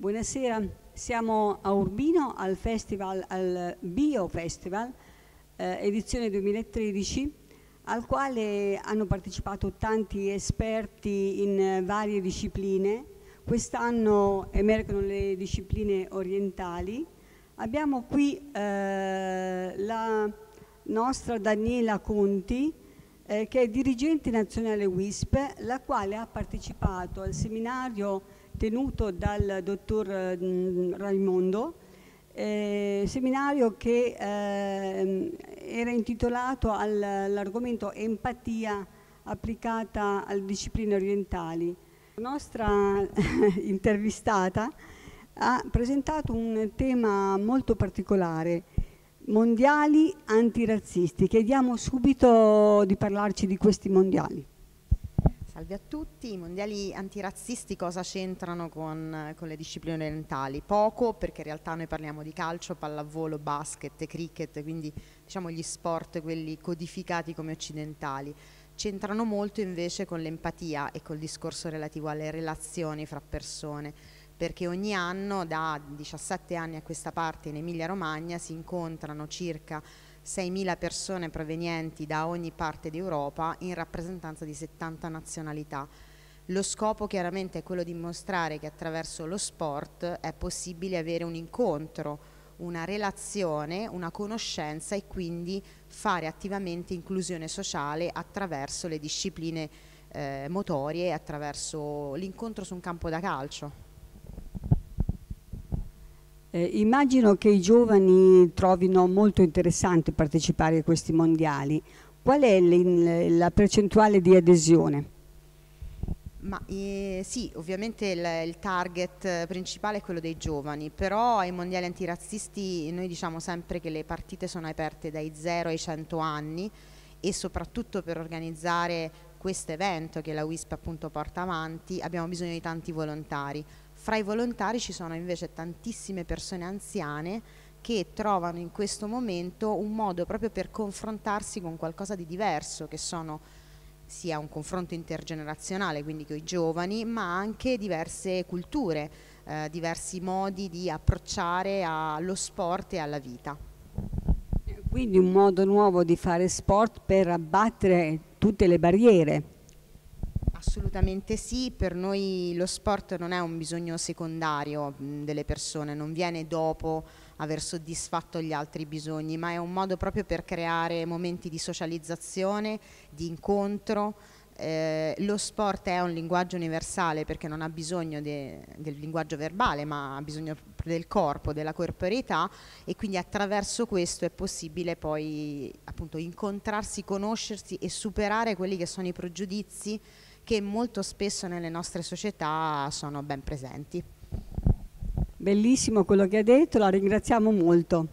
Buonasera, siamo a Urbino al festival, al Bio Festival, eh, edizione 2013, al quale hanno partecipato tanti esperti in varie discipline. Quest'anno emergono le discipline orientali. Abbiamo qui eh, la nostra Daniela Conti, eh, che è dirigente nazionale WISP, la quale ha partecipato al seminario tenuto dal dottor mm, Raimondo, eh, seminario che eh, era intitolato all'argomento empatia applicata alle discipline orientali. La nostra intervistata ha presentato un tema molto particolare, mondiali antirazzisti. Chiediamo subito di parlarci di questi mondiali. Salve a tutti, i mondiali antirazzisti cosa c'entrano con, con, le discipline orientali? Poco perché in realtà noi parliamo di calcio, pallavolo, basket, cricket, quindi diciamo gli sport quelli codificati come occidentali. C'entrano molto invece con l'empatia e col discorso relativo alle relazioni fra persone perché ogni anno da 17 anni a questa parte in Emilia Romagna si incontrano circa 6.000 persone provenienti da ogni parte d'Europa in rappresentanza di 70 nazionalità. Lo scopo chiaramente è quello di dimostrare che attraverso lo sport è possibile avere un incontro, una relazione, una conoscenza e quindi fare attivamente inclusione sociale attraverso le discipline eh, motorie, attraverso l'incontro su un campo da calcio. Eh, immagino che i giovani trovino molto interessante partecipare a questi mondiali. Qual è la percentuale di adesione? Ma, eh, sì, ovviamente il, il, target principale è quello dei giovani, però ai mondiali antirazzisti noi diciamo sempre che le partite sono aperte dai 0 ai 100 anni e soprattutto per organizzare questo evento che la WISP appunto porta avanti abbiamo bisogno di tanti volontari. Fra i volontari ci sono invece tantissime persone anziane che trovano in questo momento un modo proprio per confrontarsi con qualcosa di diverso, che sono sia un confronto intergenerazionale, quindi con i giovani, ma anche diverse culture, eh, diversi modi di approcciare allo sport e alla vita. Quindi un modo nuovo di fare sport per abbattere tutte le barriere. Assolutamente sì, per noi lo sport non è un bisogno secondario delle persone, non viene dopo aver soddisfatto gli altri bisogni, ma è un modo proprio per creare momenti di socializzazione, di incontro. Eh, lo sport è un linguaggio universale perché non ha bisogno de, del linguaggio verbale, ma ha bisogno del corpo, della corporeità e quindi attraverso questo è possibile poi appunto incontrarsi, conoscersi e superare quelli che sono i pregiudizi che molto spesso nelle nostre società sono ben presenti. Bellissimo quello che ha detto, la ringraziamo molto.